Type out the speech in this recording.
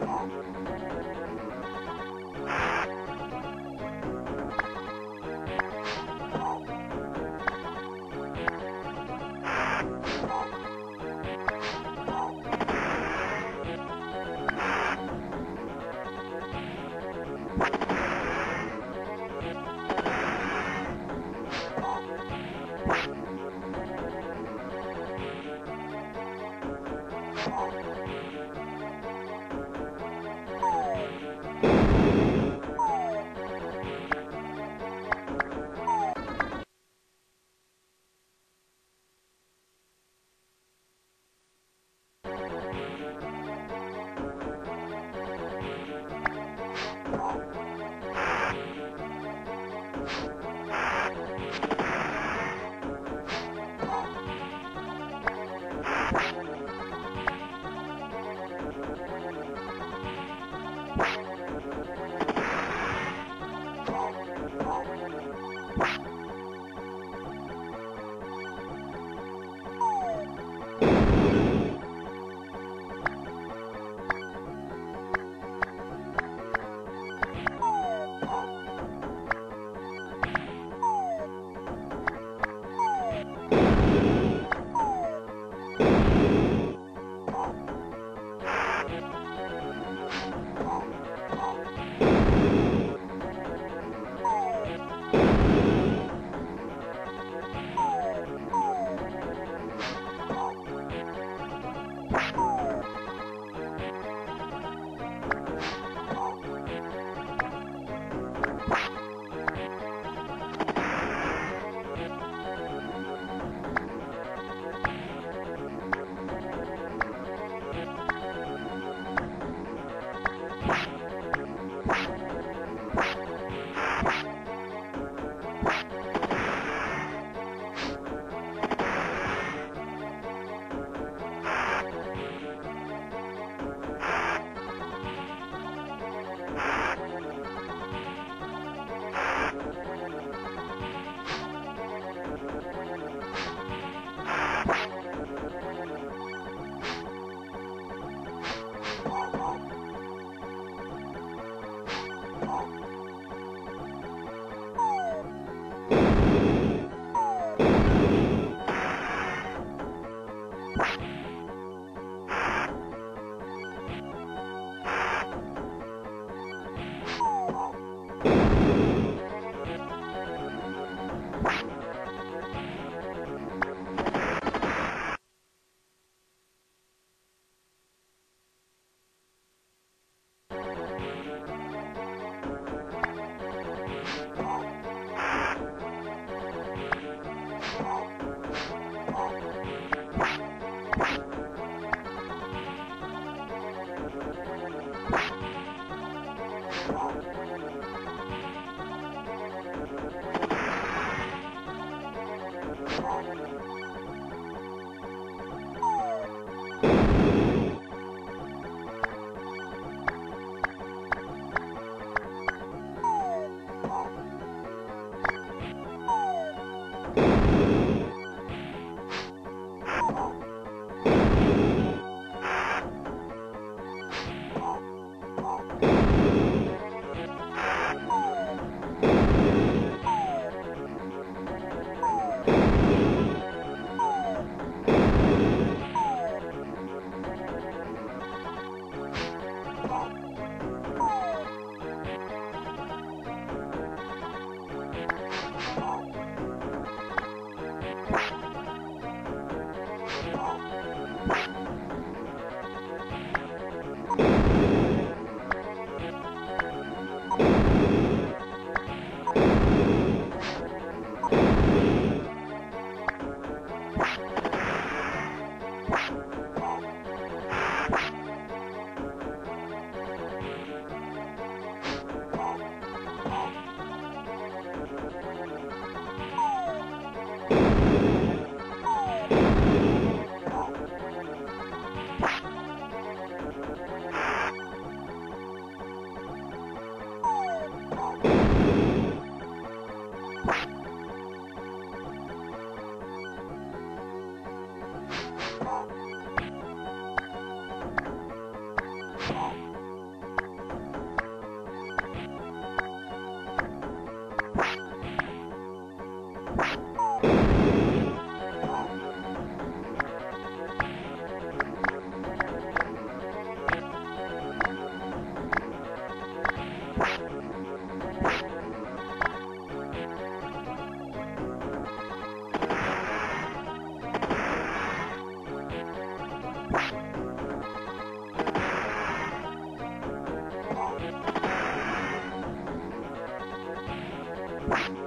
Thank you. Wow.